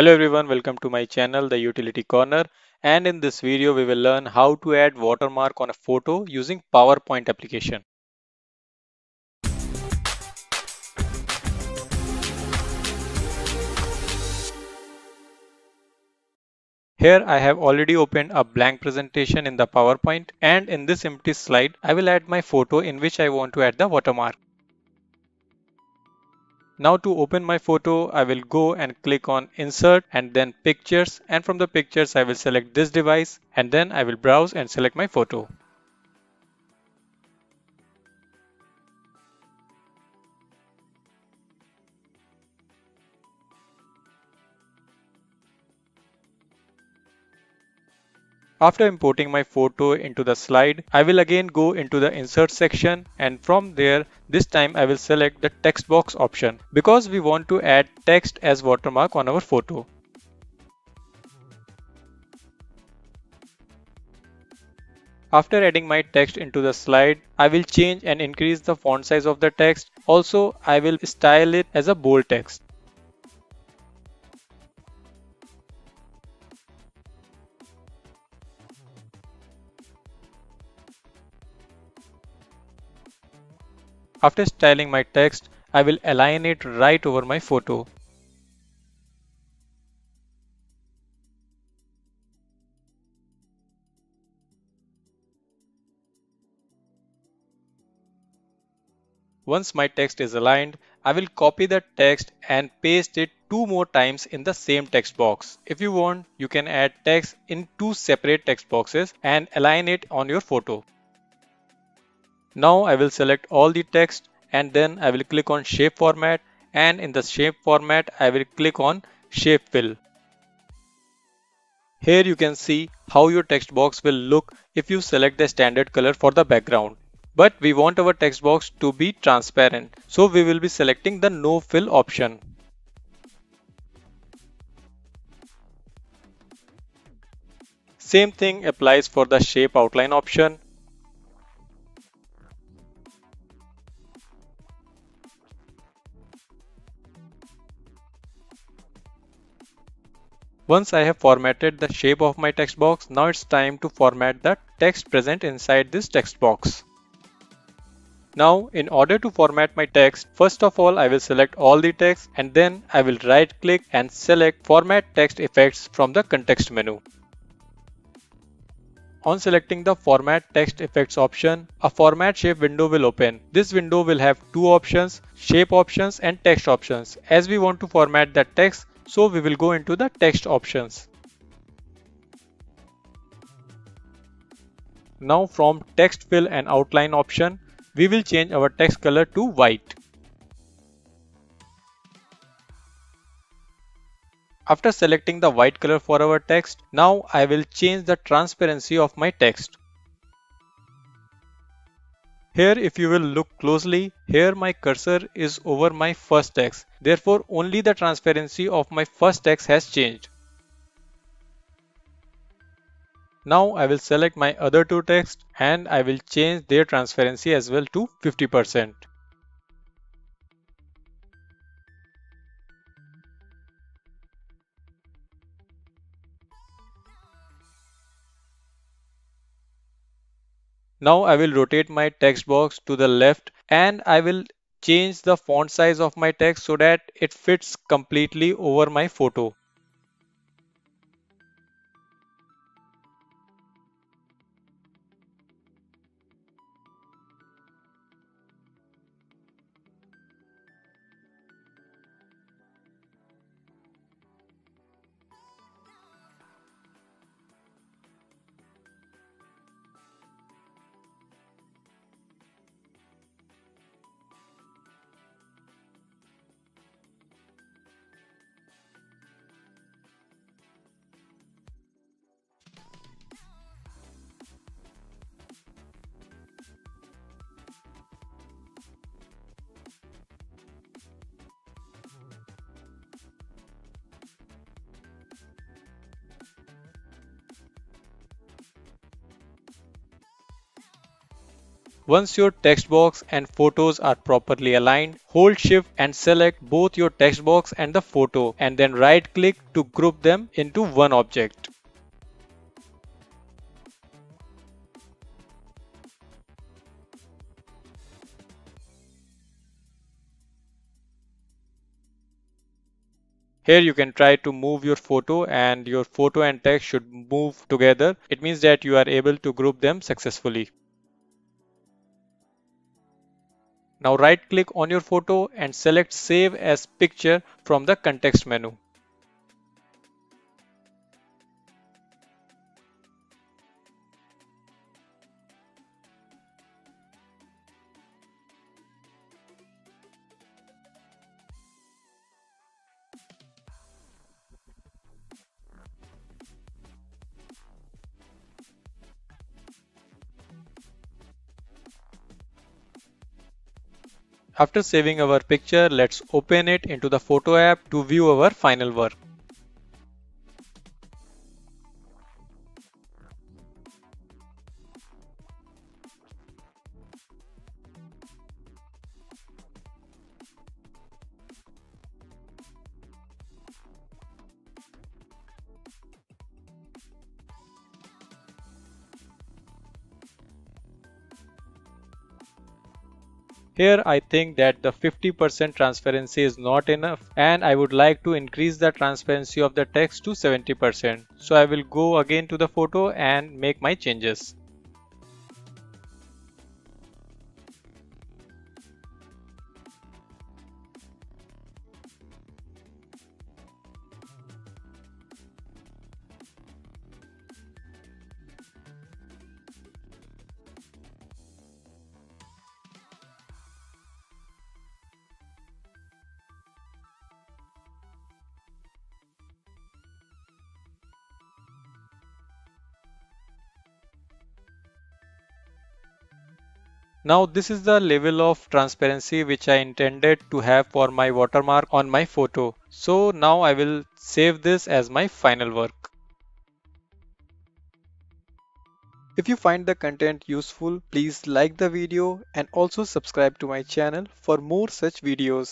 Hello everyone, welcome to my channel, The Utility Corner. And in this video, we will learn how to add watermark on a photo using PowerPoint application. Here I have already opened a blank presentation in the PowerPoint and in this empty slide, I will add my photo in which I want to add the watermark. Now to open my photo, I will go and click on insert and then pictures and from the pictures I will select this device and then I will browse and select my photo. After importing my photo into the slide, I will again go into the insert section and from there this time I will select the text box option because we want to add text as watermark on our photo. After adding my text into the slide, I will change and increase the font size of the text. Also, I will style it as a bold text. After styling my text, I will align it right over my photo. Once my text is aligned, I will copy the text and paste it two more times in the same text box. If you want, you can add text in two separate text boxes and align it on your photo. Now I will select all the text and then I will click on shape format and in the shape format I will click on shape fill. Here you can see how your text box will look if you select the standard color for the background. But we want our text box to be transparent so we will be selecting the no fill option. Same thing applies for the shape outline option Once I have formatted the shape of my text box, now it's time to format the text present inside this text box. Now, in order to format my text, first of all I will select all the text and then I will right click and select Format Text Effects from the context menu. On selecting the Format Text Effects option, a Format Shape window will open. This window will have two options, Shape options and Text options. As we want to format the text, so we will go into the text options. Now from text fill and outline option, we will change our text color to white. After selecting the white color for our text, now I will change the transparency of my text. Here if you will look closely, here my cursor is over my first text. Therefore only the transparency of my first text has changed. Now I will select my other two texts and I will change their transparency as well to 50%. Now I will rotate my text box to the left and I will change the font size of my text so that it fits completely over my photo. Once your text box and photos are properly aligned, hold shift and select both your text box and the photo and then right click to group them into one object. Here you can try to move your photo and your photo and text should move together. It means that you are able to group them successfully. Now right click on your photo and select save as picture from the context menu. After saving our picture, let's open it into the photo app to view our final work. Here I think that the 50% transparency is not enough and I would like to increase the transparency of the text to 70%. So I will go again to the photo and make my changes. Now this is the level of transparency which I intended to have for my watermark on my photo. So now I will save this as my final work. If you find the content useful, please like the video and also subscribe to my channel for more such videos.